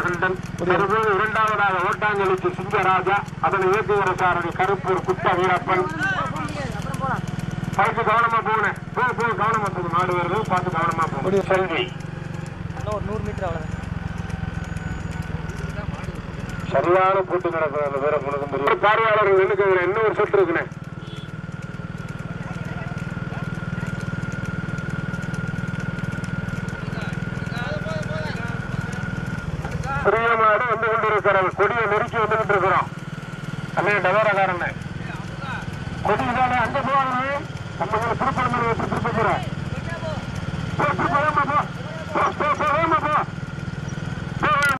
நீலகண்டன் தற்போது இரண்டாவதாக ஓட்டாஞ்சலிக்கு சிங்கராஜா அதனை இயக்குகிற சாரதி கருப்பூர் குட்ட வீரப்பன் பார்த்து கவனமா போனேன் போ போ கவனமா போகும் நாடு வருது பார்த்து கவனமா போகும் செல்வி. ஒரு நூறு மீட்டர் அவ்வளோதான் சரியான கூட்டு நடக்கிற அந்த வீரம் பார்வையாளர்கள் நின்னுக்குங்க. இன்னும் ஒரு சுற்று இருக்குண்ணே. பிரியமாக வந்து கொண்டிருக்கிறது கொடியை நெருக்கி வந்துகிட்டு இருக்கிறோம் அண்ணே டவரகாரண்ணே கொடி தானே அங்க போவாங்க நம்ம திருப்பணம்